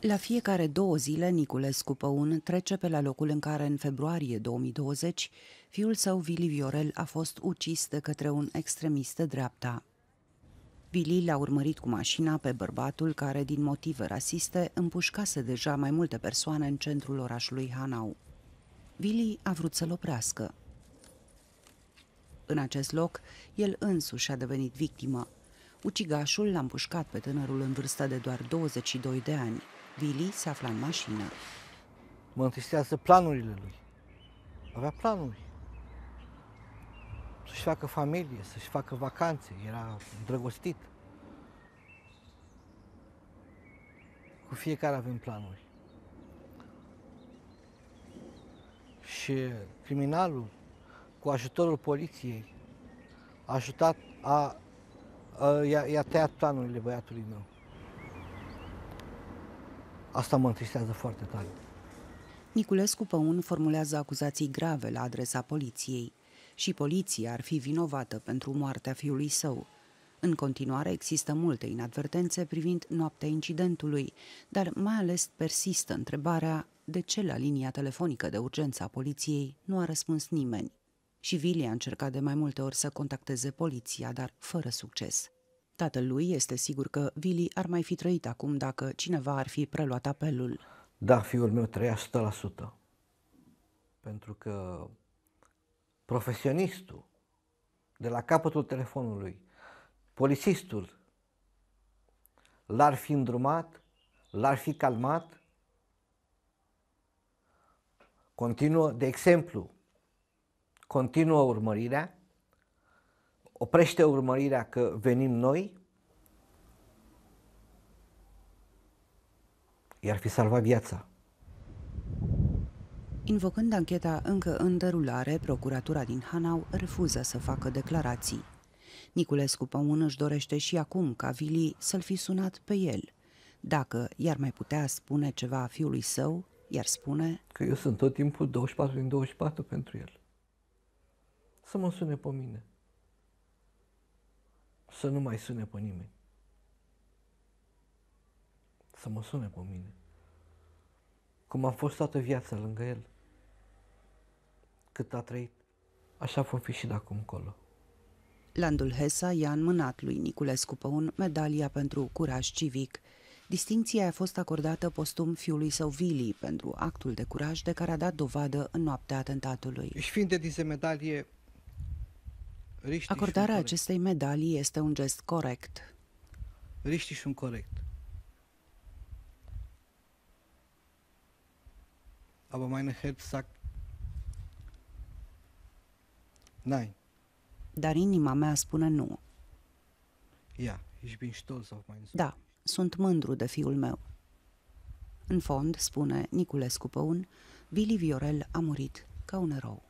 La fiecare două zile, Niculescu Păun trece pe la locul în care, în februarie 2020, fiul său, Vili Viorel, a fost ucis de către un extremist de dreapta. Vili l-a urmărit cu mașina pe bărbatul care, din motive rasiste, împușcase deja mai multe persoane în centrul orașului Hanau. Vili a vrut să-l oprească. În acest loc, el însuși a devenit victimă. Ucigașul l-a împușcat pe tânărul în vârstă de doar 22 de ani. Vili se afla în mașină. Mă întristează planurile lui. Avea planuri. Să-și facă familie, să-și facă vacanțe. Era îndrăgostit. Cu fiecare avem planuri. Și criminalul, cu ajutorul poliției, a ajutat, a, a, i-a, i-a tăiat planurile băiatului meu. Asta mă întristează foarte tare. Niculescu Păun formulează acuzații grave la adresa poliției și poliția ar fi vinovată pentru moartea fiului său. În continuare există multe inadvertențe privind noaptea incidentului, dar mai ales persistă întrebarea de ce la linia telefonică de urgență a poliției nu a răspuns nimeni. Și Vili a încercat de mai multe ori să contacteze poliția, dar fără succes. Tatălui este sigur că Vili ar mai fi trăit acum dacă cineva ar fi preluat apelul. Da, fiul meu trăia 100%. Pentru că profesionistul de la capătul telefonului, polițistul, l-ar fi îndrumat, l-ar fi calmat, continuă, de exemplu, continuă urmărirea, oprește urmărirea că venim noi, i-ar fi salvat viața. Invocând ancheta încă în derulare, procuratura din Hanau refuză să facă declarații. Niculescu Păun își dorește și acum ca Vili să-l fi sunat pe el. Dacă i-ar mai putea spune ceva fiului său, i-ar spune... Că eu sunt tot timpul 24 din 24 pentru el. Să mă sune pe mine să nu mai sune pe nimeni. Să mă sune pe mine. Cum am fost toată viața lângă el. Cât a trăit. Așa vom fi și de acum încolo. Landul Hesa i-a înmânat lui Niculescu Păun medalia pentru curaj civic. Distinția a fost acordată postum fiului său Vili pentru actul de curaj de care a dat dovadă în noaptea atentatului. Și fiind de diese medalie Richtig Acordarea acestei medalii este un gest corect. Richtig și un corect. Aber meine Herz sagt Nein. Dar inima mea spune nu. Ja, ich bin stolz auf meinen Sohn. Da, sunt mândru de fiul meu. În fond, spune Niculescu Păun, Vili Viorel a murit ca un erou.